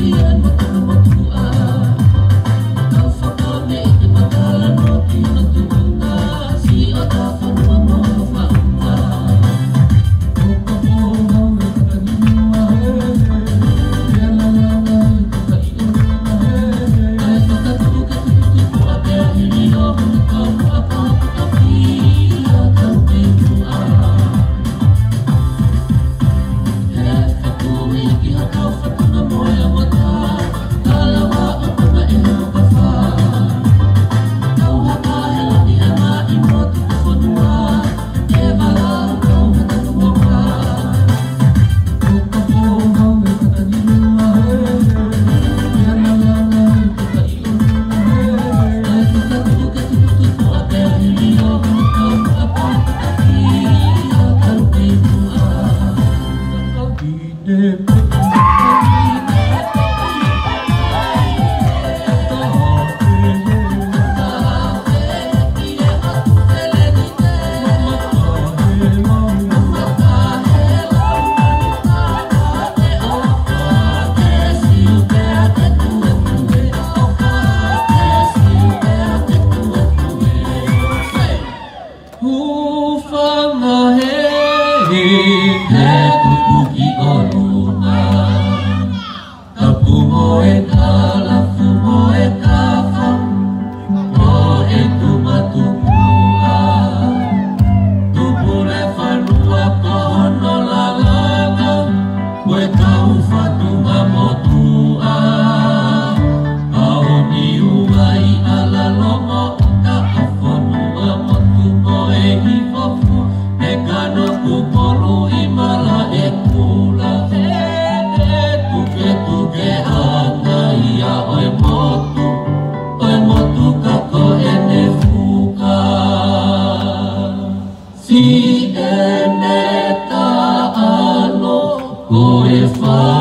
you. Kupolu e me ta ano ko e whai.